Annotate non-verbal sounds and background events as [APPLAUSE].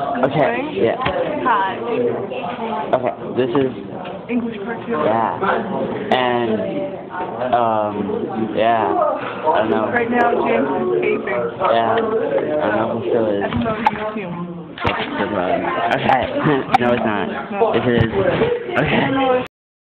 Okay, yeah. Hi. Okay, this is, English cartoon. yeah. And, um, yeah. I don't know. Right now, James is taping. Yeah. I don't know who still is. That's no YouTube. Okay. [LAUGHS] no, it's not. Yes, it is. Okay.